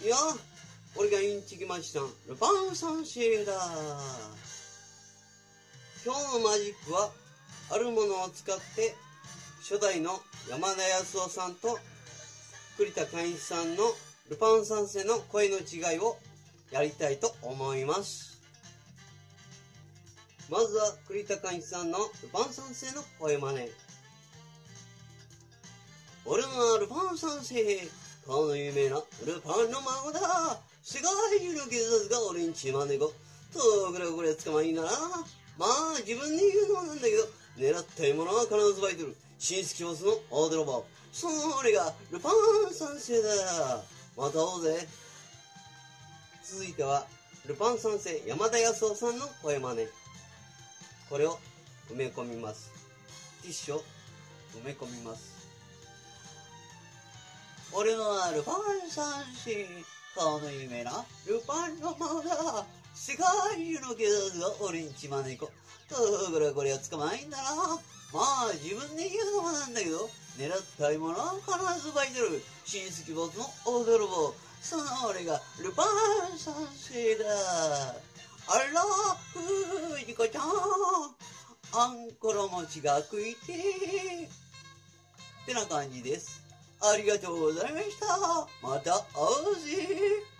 いや、俺がインチキマジシャン、ルパン三世だ。今日のマジックは、あるものを使って、初代の山田康夫さんと栗田寛一さんのルパン三世の声の違いをやりたいと思います。まずは栗田寛一さんのルパン三世の声真似。俺はルパン三世、顔の有名なルパンの孫だ。世界中の警察が俺に血まねこ。とぐらぐら捕まえなら、まあ自分で言うのはなんだけど、狙った獲物は必ずバイトル。新式ボスの大泥棒。それがルパン三世だ。また会おうぜ。続いては、ルパン三世山田康夫さんの声真似。これを埋め込みます。ティッシュを埋め込みます。俺はルパン三世、顔の有名なルパンのまだ。世界中の警察が俺に血招こ。とこれこれは捕まえんだな。まあ自分で言うのもなんだけど、狙った獲物は必ずバイトル。新式ボスの大泥棒。その俺がルパン三世だ。あら、藤子ちゃん。あんころ餅が食いてってな感じです。ありがとうございました。また会おうぜ。